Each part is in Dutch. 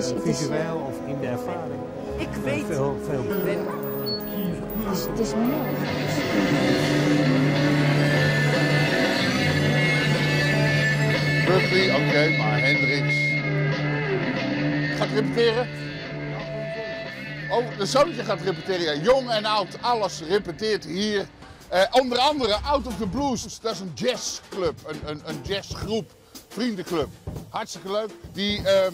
is, het is, visueel of in de ervaring. Ik weet Veel, veel. het is, het is oké, maar Hendricks. Gaat repeteren? Oh, de zoontje gaat repeteren. Ja, jong en oud, alles repeteert hier. Eh, onder andere Out of the Blues. Dat is een jazzclub, een, een, een jazzgroep, vriendenclub. Hartstikke leuk. Die eh,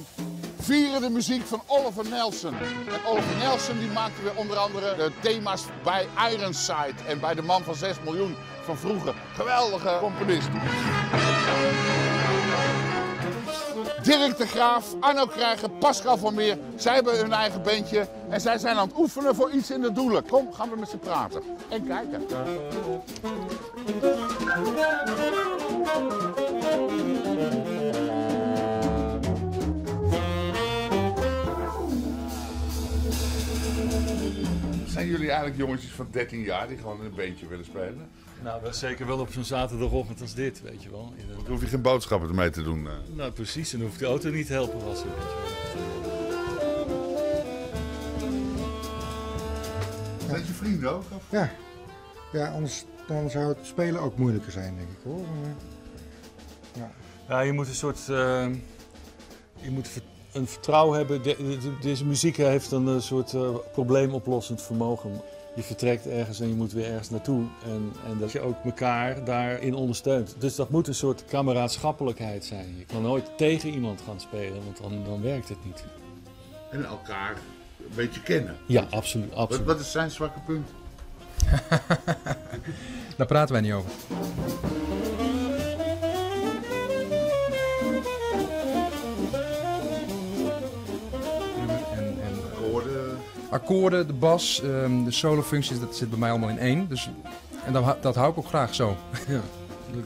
vieren de muziek van Oliver Nelson. En Oliver Nelson die maakte weer onder andere de thema's bij Ironside en bij de man van 6 miljoen van vroeger. Geweldige componist. Dirk de Graaf, Arno Krijgen, Pascal van Meer. Zij hebben hun eigen bandje en zij zijn aan het oefenen voor iets in de doelen. Kom, gaan we met ze praten en kijken. Zijn jullie eigenlijk jongetjes van 13 jaar die gewoon in een bandje willen spelen? Nou, dat is zeker wel op zo'n zaterdagochtend als dit, weet je wel. Dan hoef je geen boodschappen ermee te doen. eh. Nou, precies. En dan hoeft de auto niet te helpen wassen, weet je wel. Zijn het je vrienden ook? Of? Ja, ja anders dan zou het spelen ook moeilijker zijn, denk ik hoor. Maar, Ja, je moet een soort... eh, je moet een vertrouwen hebben. De- de- deze muziek heeft een soort eh, probleemoplossend vermogen. Je vertrekt ergens en je moet weer ergens naartoe. En, en dat je ook elkaar daarin ondersteunt. Dus dat moet een soort kameraadschappelijkheid zijn. Je kan nooit tegen iemand gaan spelen, want dan, dan werkt het niet. En elkaar een beetje kennen. Ja, absoluut. Wat, absoluut. wat is zijn zwakke punt? Daar praten wij niet over. Akkoorden. de bas, ehm, de solofuncties, dat zit bij mij allemaal in één. Dus, en dat, dat hou ik ook graag zo. Ja,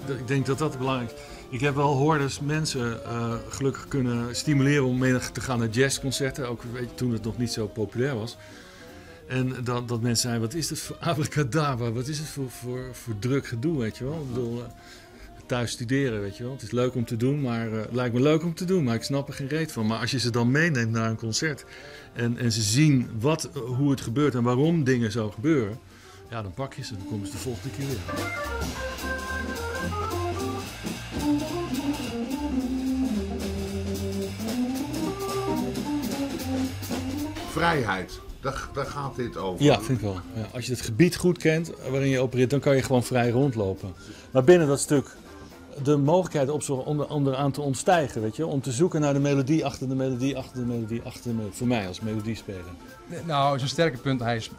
ik- denk dat dat belangrijk is. Ik heb wel hordes mensen eh, gelukkig kunnen stimuleren om mee te gaan naar jazzconcerten. Ook weet je, toen het nog niet zo populair was. En dat, dat mensen zeiden, wat is dit voor abracadabra? Wat is het voor, voor, voor druk gedoe, weet je wel? Ik bedoel, eh, thuis studeren, weet je wel. Het is leuk om te doen, maar het lijkt me leuk om te doen, maar ik snap er geen reet van. Maar als je ze dan meeneemt naar een concert en, en ze zien wat, eh, hoe het gebeurt en waarom dingen zo gebeuren, ja, dan pak je ze. Dan komen ze de volgende keer weer. Vrijheid. Daar, daar gaat dit over. Ja, vind ik wel. Ja, als je het gebied goed kent waarin je opereert, dan kan je gewoon vrij rondlopen. Maar binnen dat stuk de mogelijkheid opzoeken om er onderaan te ontstijgen, weet je? Om te zoeken naar de melodie achter de melodie, achter de melodie, achter de melodie. Voor mij als melodiespeler. Nou, zijn sterke punt, hij is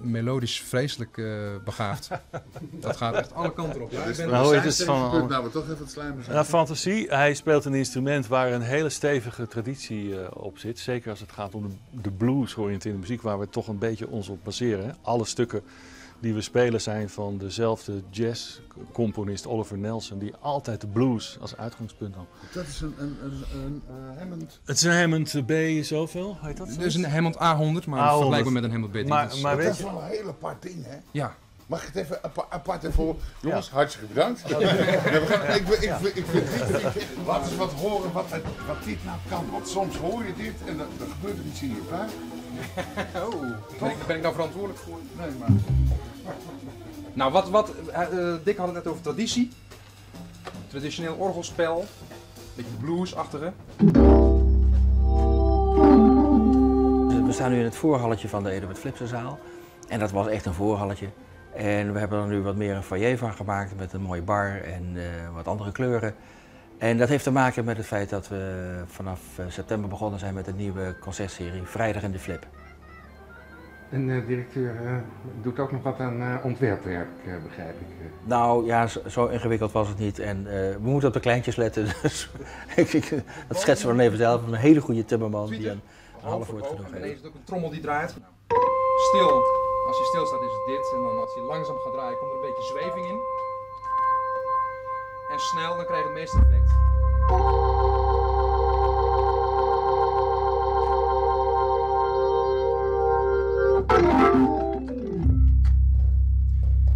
melodisch vreselijk eh, begaafd. dat gaat echt alle kanten op. Ja, ik ben- Nou, Zijn sterke van- punt, nou we toch even het slijmen zijn. Ja, fantasie. Hij speelt een instrument waar een hele stevige traditie eh, op zit. Zeker als het gaat om de, de blues-georiënteerde muziek, waar we toch een beetje ons op baseren. hè. Alle stukken die we spelen zijn van dezelfde jazzcomponist Oliver Nelson, die altijd de blues als uitgangspunt had. Dat is een, een, een, een eh, Hammond. Het is een Hammond B zoveel, heet dat? Dus een Hammond A100, maar A100. vergelijkbaar met een Hammond B. Maar- Dat is- maar Dat weet is je- wel een hele apart ding, hè? Ja, Mag ik het even apa- apart ervoor? Jongens, hartstikke bedankt. Nee, we gaan- ik, ik, ik, ik, ik vind dit, laat eens wat horen wat, het, wat dit nou kan. Want soms hoor je dit en dan, dan gebeurt er iets in je buik. Oh, ben ik, ben ik nou verantwoordelijk voor? Nee, maar... Nou, wat, wat eh, eh, Dick had het net over traditie. Traditioneel orgelspel. Beetje bluesachtige. We staan nu in het voorhalletje van de Eduard Flipsenzaal. En dat was echt een voorhalletje. En we hebben er nu wat meer een foyer van gemaakt met een mooie bar en eh, wat andere kleuren. En dat heeft te maken met het feit dat we vanaf eh, september begonnen zijn met een nieuwe concertserie Vrijdag in de Flip. En de directeur eh, doet ook nog wat aan eh, ontwerpwerk, eh, begrijp ik. eh. Nou ja, zo, zo ingewikkeld was het niet. En eh, we moeten op de kleintjes letten. Dus ik, ik- dat schetsen we dan even zelf. Een hele goede timmerman die een half woord genoeg En heeft. deze is ook een trommel die draait. Stil. Als je stil staat is het dit. En dan als je langzaam gaat draaien komt er een beetje zweving in. En snel dan krijg je het meeste effect.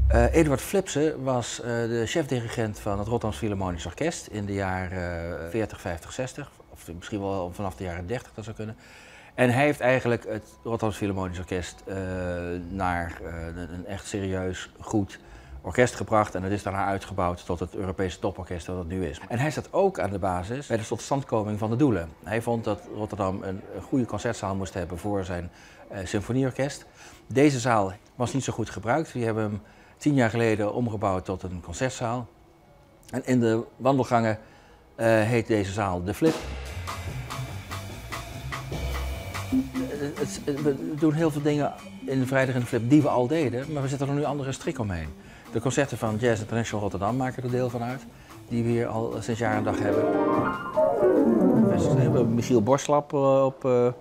Eh, Eduard Flipsen was eh, de chef-dirigent van het Rotterdams Philharmonisch Orkest in de jaren eh, 40, 50, 60. of misschien wel vanaf de jaren 30 dat zou kunnen. En hij heeft eigenlijk het Rotterdam Philharmonisch Orkest eh, naar een echt serieus goed orkest gebracht. En dat is daarna uitgebouwd tot het Europese toporkest dat het nu is. En hij staat ook aan de basis bij de totstandkoming van de doelen. Hij vond dat Rotterdam een, goede concertzaal moest hebben voor zijn eh, symfonieorkest. Deze zaal was niet zo goed gebruikt. We hebben hem tien jaar geleden omgebouwd tot een concertzaal. En in de wandelgangen eh, heet deze zaal De Flip. We doen heel veel dingen in de Vrijdag in de Flip die we al deden, maar we zetten er nu andere strik omheen. De concerten van Jazz International Rotterdam maken er deel van uit, die we hier al sinds jaar en dag hebben. We hebben Michiel Borslap eh, op eh,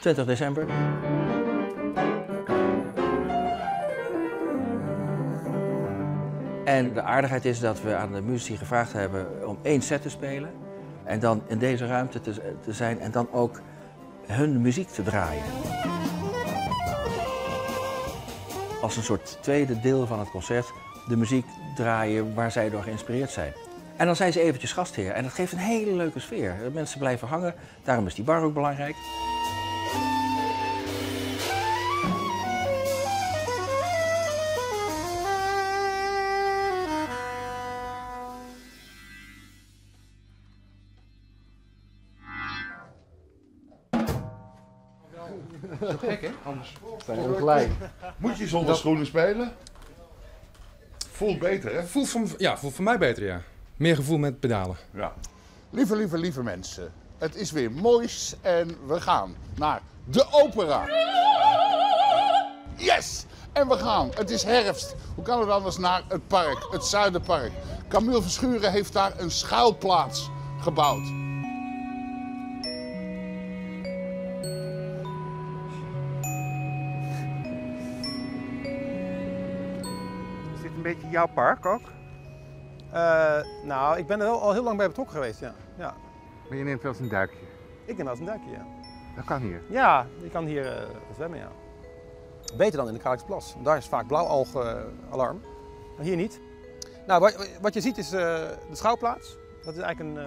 20 december. En de aardigheid is dat we aan de muzici gevraagd hebben om één set te spelen. En dan in deze ruimte te, te zijn en dan ook hun muziek te draaien. Als een soort tweede deel van het concert de muziek draaien waar zij door geïnspireerd zijn. En dan zijn ze eventjes gastheer en dat geeft een hele leuke sfeer. Mensen blijven hangen, daarom is die bar ook belangrijk. Hè? Anders. Moet je zonder schoenen spelen? Voelt beter, hè? Voelt voor, ja, voelt voor mij beter, ja. Meer gevoel met pedalen. Ja. Lieve, lieve, lieve mensen. Het is weer moois en we gaan naar de opera. Yes! En we gaan, het is herfst. Hoe kan het anders naar het park, het Zuiderpark? Camille Verschuren heeft daar een schuilplaats gebouwd. Jouw park ook? Eh, nou, ik ben er wel al heel lang bij betrokken geweest, ja. ja. Maar je neemt wel eens een duikje. Ik neem wel eens een duikje, ja. Dat kan hier. Ja, je kan hier eh, zwemmen, ja. Beter dan in de Kralingsplas. Daar is vaak blauwalg-alarm, maar hier niet. Nou, wat, wat je ziet is eh, de schouwplaats. Dat is eigenlijk een,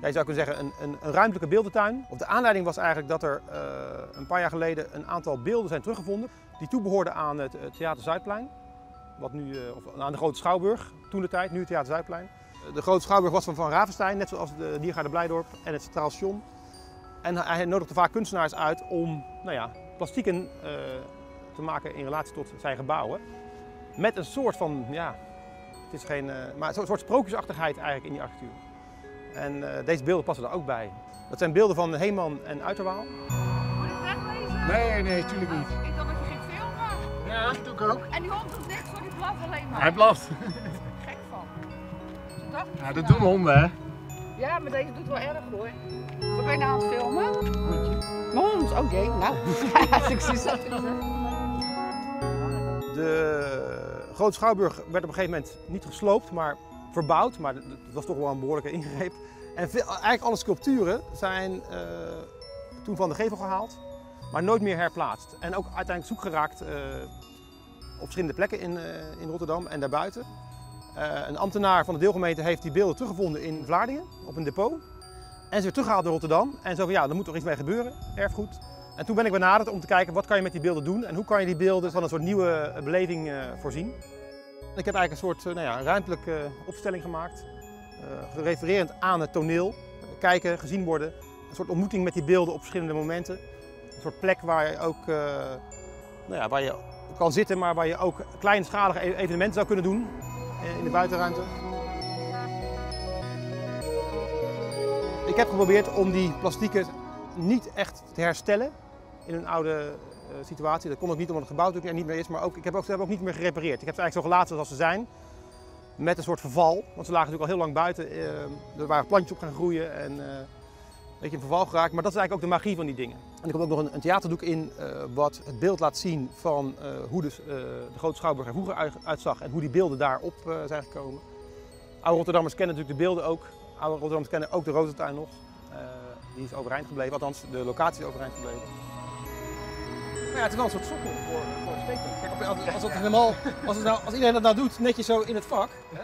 eh, je zou kunnen zeggen, een, een, een ruimtelijke beeldentuin. Of de aanleiding was eigenlijk dat er eh, een paar jaar geleden een aantal beelden zijn teruggevonden. Die toebehoorden aan het Theater Zuidplein. Wat nu, eh, of aan de Grote Schouwburg, toen de tijd, nu het Theater Zuidplein. De Grote Schouwburg was van Van Ravenstein, net zoals de Diergaarde Blijdorp en het Centraal Station. En hij nodigde vaak kunstenaars uit om nou ja, plastieken eh, te maken in relatie tot zijn gebouwen. Met een soort van, ja, het is geen, eh, maar een soort sprookjesachtigheid eigenlijk in die architectuur. En eh, deze beelden passen daar ook bij. Dat zijn beelden van Heeman en Uiterwaal. Moet ik wegwezen? Nee, nee, tuurlijk niet. Ik dacht dat je ging filmen. Ja, dat doe ik ook. En die hond doet niks voor die blaf alleen maar. Hij blaft. gek van. Dacht Ja, dat doen honden, hè? Ja, maar deze doet wel erg hoor. Wat ben je nou aan het filmen? Mijn hond, oké. Nou, succes. De Grote Schouwburg werd op een gegeven moment niet gesloopt, maar verbouwd. Maar dat was toch wel een behoorlijke ingreep. En veel- eigenlijk alle sculpturen zijn eh, toen van de gevel gehaald, maar nooit meer herplaatst. En ook uiteindelijk zoek geraakt eh, op verschillende plekken in, eh, in Rotterdam en daarbuiten. Eh, een ambtenaar van de deelgemeente heeft die beelden teruggevonden in Vlaardingen op een depot. En ze weer teruggehaald naar Rotterdam. En zo van ja, er moet toch iets mee gebeuren, erfgoed. En toen ben ik benaderd om te kijken wat kan je met die beelden doen en hoe kan je die beelden van een soort nieuwe eh, beleving voorzien. Ik heb eigenlijk een soort nou ja, ruimtelijke opstelling gemaakt, gerefererend aan het toneel. Kijken, gezien worden, een soort ontmoeting met die beelden op verschillende momenten. Een soort plek waar je ook nou ja, waar je kan zitten, maar waar je ook kleinschalige e- evenementen zou kunnen doen eh, in de buitenruimte. Ik heb geprobeerd om die plastieken niet echt te herstellen in een oude eh, situatie. Dat kon ook niet omdat het gebouw natuurlijk er niet meer is, maar ook, ik heb ook, ze hebben ook niet meer gerepareerd. Ik heb ze eigenlijk zo gelaten zoals ze zijn, met een soort verval. Want ze lagen natuurlijk al heel lang buiten. eh, er waren plantjes op gaan groeien en een beetje in verval geraakt. Maar dat is eigenlijk ook de magie van die dingen. En er komt ook nog een, een theaterdoek in eh, wat het beeld laat zien van eh, hoe dus, eh, de Grote Schouwburg er vroeger uit- uitzag en hoe die beelden daarop zijn gekomen. Oude Rotterdammers kennen natuurlijk de beelden ook. Oude Rotterdammers kennen ook de Rozentuin nog. Die is overeind gebleven, althans de locatie is overeind gebleven. Ja, het is wel een soort sokkel voor, voor als, het als, nou, als iedereen dat nou doet, netjes zo in het vak. Hè?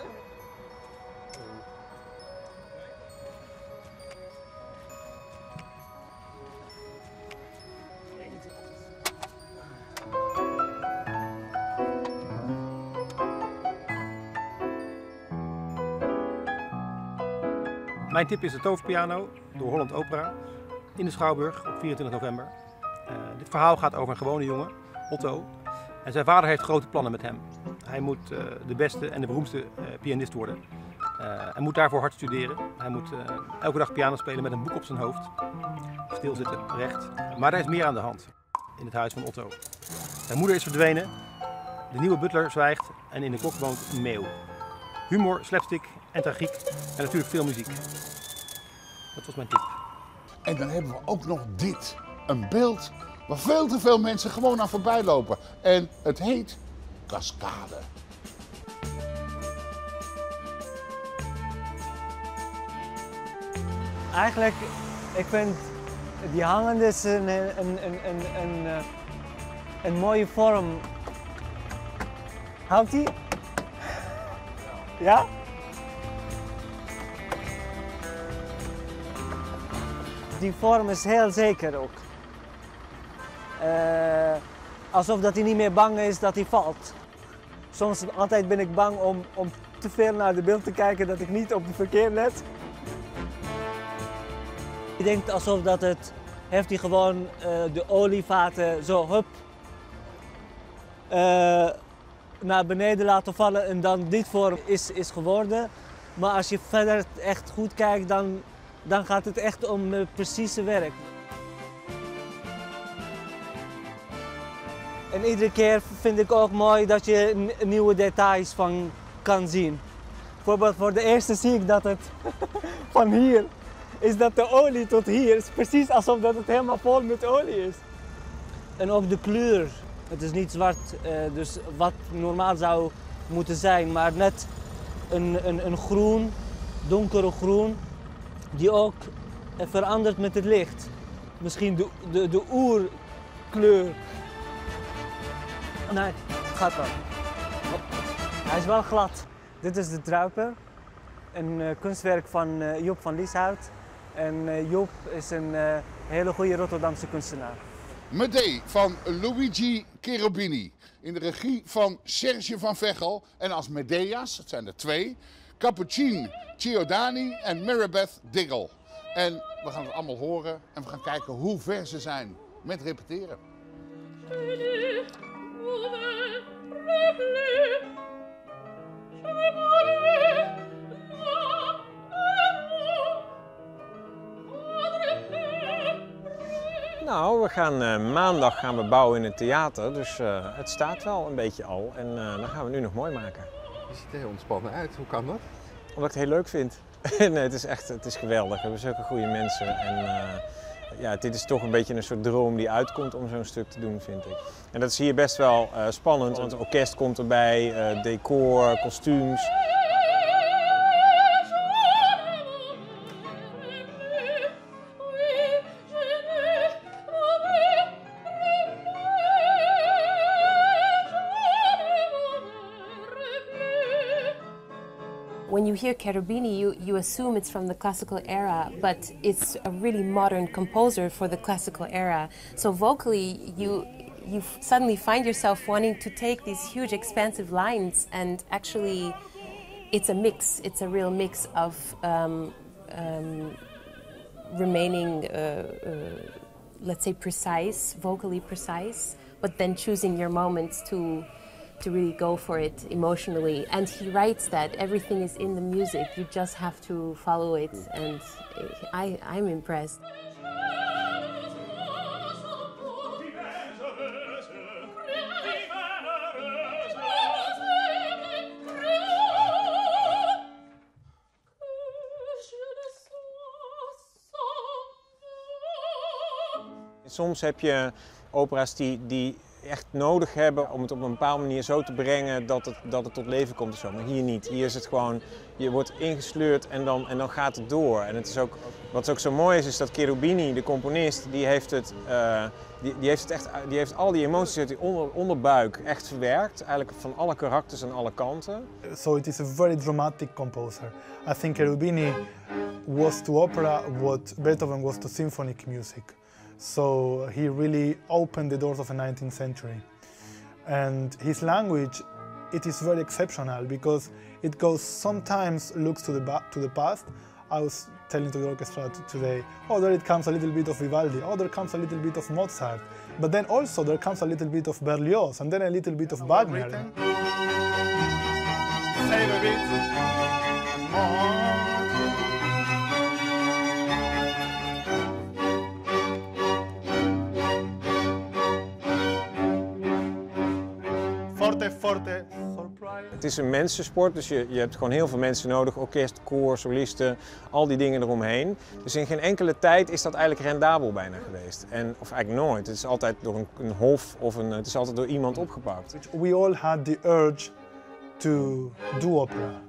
Mijn tip is de Toverpiano door Holland Opera in de Schouwburg op 24 november. Eh, dit verhaal gaat over een gewone jongen, Otto. En zijn vader heeft grote plannen met hem. Hij moet eh, de beste en de beroemdste eh, pianist worden. Hij moet daarvoor hard studeren. Hij moet elke dag piano spelen met een boek op zijn hoofd. Stilzitten, recht. Maar er is meer aan de hand in het huis van Otto. Zijn moeder is verdwenen. De nieuwe butler zwijgt en in de kok woont meeuw. Humor, slapstick en tragiek en natuurlijk veel muziek. Dat was mijn tip. En dan hebben we ook nog dit. Een beeld waar veel te veel mensen gewoon aan voorbij lopen. En het heet Cascade. Eigenlijk, ik vind die hangende is een, een, een, een, een, eh, een mooie vorm. Houdt die? Ja? Die vorm is heel zeker ook. Uh, alsof dat hij niet meer bang is dat hij valt. Soms altijd ben ik bang om, om te veel naar de beeld te kijken dat ik niet op de verkeer let. Ik denk alsof dat het, heeft hij gewoon uh, de olievaten zo hup uh, naar beneden laten vallen en dan dit vorm is, is geworden. Maar als je verder echt goed kijkt, dan, dan gaat het echt om het precieze werk. En iedere keer vind ik ook mooi dat je nieuwe details van kan zien. Bijvoorbeeld voor de eerste zie ik dat het van hier is dat de olie tot hier is precies alsof dat het helemaal vol met olie is. En ook de kleur. Het is niet zwart, uh, dus wat normaal zou moeten zijn, maar net een, een, een groen, donkere groen, die ook verandert met het licht. Misschien de, de, de oerkleur. Nee, gaat wel. Hij is wel glad. Dit is de Druiper, een uh, kunstwerk van uh, Joop van Lieshout. En uh, Joop is een hele goede Rotterdamse kunstenaar. Medee van Luigi Cherubini. In de regie van Serge van Vechel. En als Medea's, het zijn er twee, Capucine Ciodani en Maribeth Diggle. En we gaan het allemaal horen en we gaan kijken hoe ver ze zijn met repeteren. Nou, we gaan uh, maandag gaan we bouwen in het theater, dus uh, het staat wel een beetje al en uh, dan gaan we nu nog mooi maken. Je ziet er heel ontspannen uit, hoe kan dat? Omdat ik het heel leuk vind. nee, het is echt het is geweldig, we hebben zulke goede mensen en ja, dit is toch een beetje een soort droom die uitkomt om zo'n stuk te doen, vind ik. En dat is hier best wel spannend, want het orkest komt erbij, decor, kostuums. Hear Cherubini, you, you assume it's from the classical era, but it's a really modern composer for the classical era. So vocally, you you suddenly find yourself wanting to take these huge, expansive lines, and actually, it's a mix. It's a real mix of um, um, remaining, uh, uh, let's say, precise, vocally precise, but then choosing your moments to to really go for it emotionally. And he writes that everything is in the music. You just have to follow it. And I, I'm impressed. Soms heb je opera's die, die echt nodig hebben om het op een bepaalde manier zo te brengen dat het, dat het tot leven komt. Maar hier niet. Hier is het gewoon, je wordt ingesleurd en dan, en dan gaat het door. En het is ook, wat ook zo mooi is, is dat Cherubini, de componist, die heeft het, uh, die, die, heeft het echt, die heeft al die emoties uit die onder, onderbuik echt verwerkt. Eigenlijk van alle karakters en alle kanten. So it is a very dramatic composer. I think Cherubini was to opera what Beethoven was to symphonic music. So he really opened the doors of the 19th century. And his language, it is very exceptional because it goes sometimes looks to the, to the past. I was telling to the orchestra today, oh, there it comes a little bit of Vivaldi, oh, there comes a little bit of Mozart, but then also there comes a little bit of Berlioz, and then a little bit of Wagner. Het is een mensensport, dus je, je hebt gewoon heel veel mensen nodig. Orkest, koor, solisten, al die dingen eromheen. Dus in geen enkele tijd is dat eigenlijk rendabel bijna geweest. En, of eigenlijk nooit. Het is altijd door een, een hof of een, het is altijd door iemand opgebouwd. We all had the urge to do opera.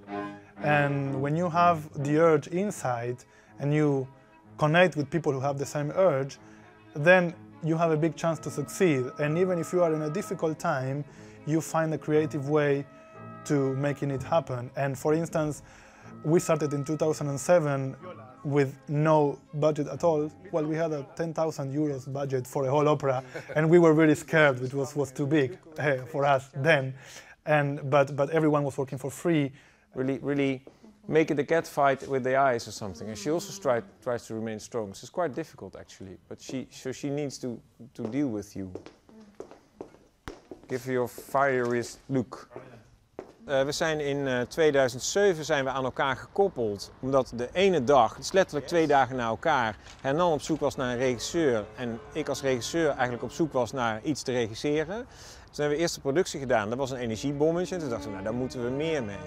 And when you have the urge inside and you connect with people who have the same urge, then you have a big chance to succeed. And even if you are in a difficult time, you find a creative way to making it happen. And for instance, we started in 2007 with no budget at all. Well, we had a 10,000 euros budget for a whole opera, and we were really scared, which was, was too big eh, for us then. And, but, but everyone was working for free. Really, really make it a cat fight with the eyes or something. And she also tried, tries to remain strong. So it's quite difficult actually. But she, so she needs to, to deal with you. Give her your fiery look. Uh, we zijn in uh, 2007 zijn we aan elkaar gekoppeld. Omdat de ene dag, het is letterlijk twee dagen na elkaar, Hernan op zoek was naar een regisseur. En ik als regisseur eigenlijk op zoek was naar iets te regisseren. Toen hebben we eerst de productie gedaan. Dat was een energiebommetje. Toen dachten we, nou daar moeten we meer mee.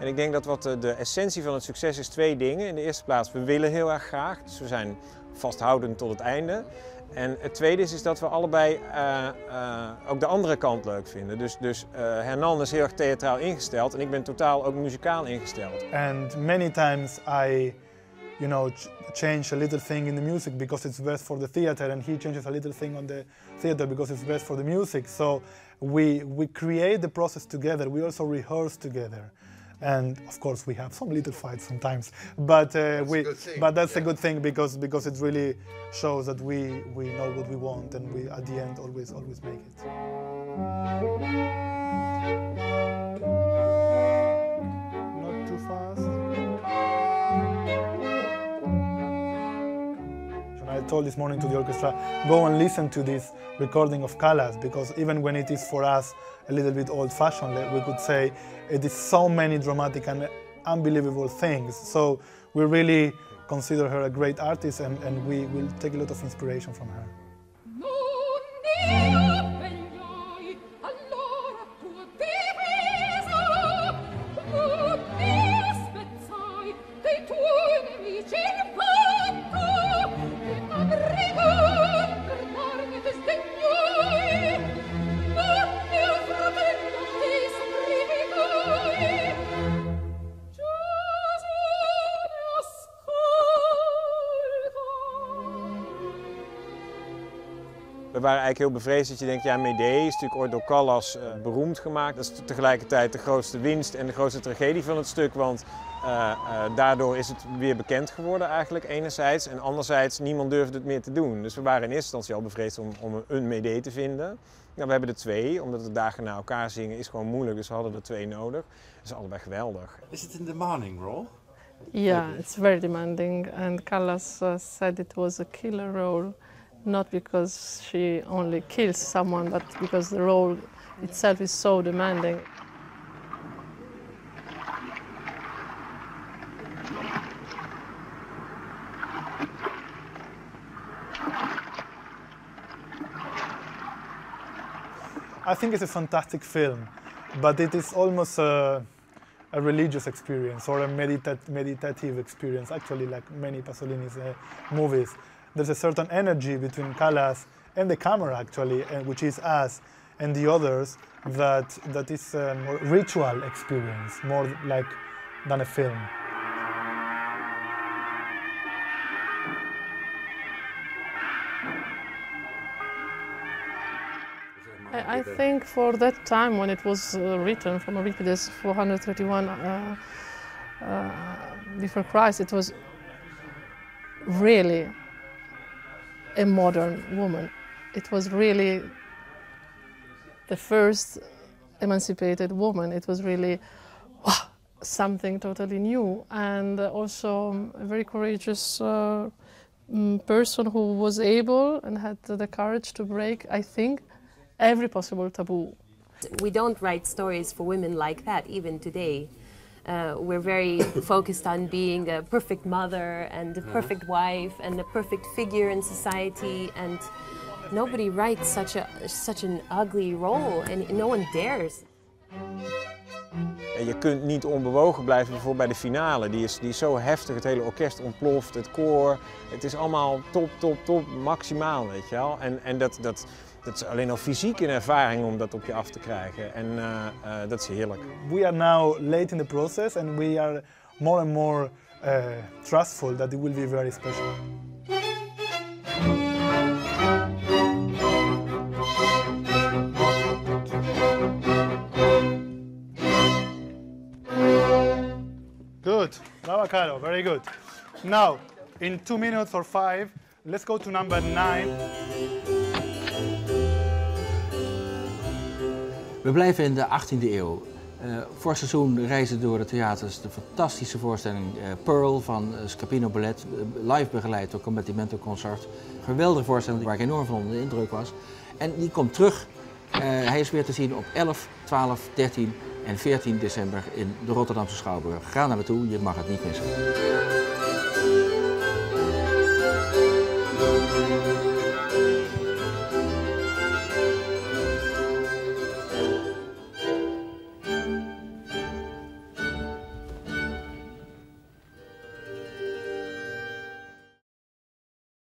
En ik denk dat wat de, de essentie van het succes is twee dingen. In de eerste plaats, we willen heel erg graag. Dus we zijn vasthoudend tot het einde. En het tweede is, is dat we allebei uh, uh, ook de andere kant leuk vinden. Dus, dus uh, Hernan is heel erg theatraal ingesteld en ik ben totaal ook muzikaal ingesteld. And many times I, you know, ch change a little thing in the music because it's best for the theater, and he changes a little thing on the theater because it's best for the music. So we we create the process together. We also rehearse together. And of course, we have some little fights sometimes, but uh, we, but that's yeah. a good thing because because it really shows that we we know what we want and we at the end always always make it. Told this morning to the orchestra, go and listen to this recording of Callas because even when it is for us a little bit old-fashioned, eh, we could say it is so many dramatic and unbelievable things. So we really consider her a great artist and, and we will take a lot of inspiration from her. Eigenlijk heel bevreesd dat je denkt, ja, Medea is natuurlijk ooit door Callas uh, beroemd gemaakt. Dat is tegelijkertijd de grootste winst en de grootste tragedie van het stuk, want uh, uh, daardoor is het weer bekend geworden eigenlijk enerzijds. En anderzijds, niemand durfde het meer te doen. Dus we waren in eerste instantie al bevreesd om, om een Medea te vinden. Ja, we hebben er twee, omdat de dagen na elkaar zingen is gewoon moeilijk, dus we hadden er twee nodig. Dat is allebei geweldig. Is it a demanding role? Yeah, it's very demanding and Callas said it was a killer role. Not because she only kills someone, but because the role itself is so demanding. I think it's a fantastic film, but it is almost a, a religious experience or a medita meditative experience, actually, like many Pasolini's uh, movies there's a certain energy between Callas and the camera actually, which is us and the others, that, that is a more ritual experience, more like than a film. I, I think for that time when it was uh, written from Euripides 431 uh, uh, before Christ, it was really a modern woman. It was really the first emancipated woman. It was really wow, something totally new and also a very courageous uh, mm, person who was able and had the courage to break, I think, every possible taboo. We don't write stories for women like that even today. Uh, we're very focused on being a perfect mother and a perfect wife and a perfect figure in society and nobody writes such a such an ugly role and no one dares. Je kunt niet onbewogen blijven bijvoorbeeld bij de finale. Die is, die is zo heftig, het hele orkest ontploft, het koor. Het is allemaal top, top, top, maximaal, weet je wel. En, en dat, dat, dat is alleen al fysiek een ervaring om dat op je af te krijgen. En eh, eh, dat is heerlijk. We are now late in the process and we are more and more uh, trustful that it will be very special. Good. Bravo, Caro. Very good. Now, in two minutes or five, let's go to number nine. We blijven in de 18e eeuw. Uh, vorig seizoen reizen door de theaters de fantastische voorstelling uh, Pearl van uh, Scapino Ballet, live begeleid door Combattimento Consort. Geweldige voorstelling waar ik enorm van onder de indruk was. En die komt terug. hij is weer te zien op 11, 12, 13 en 14 december in de Rotterdamse Schouwburg. Ga naar naartoe, je mag het niet missen.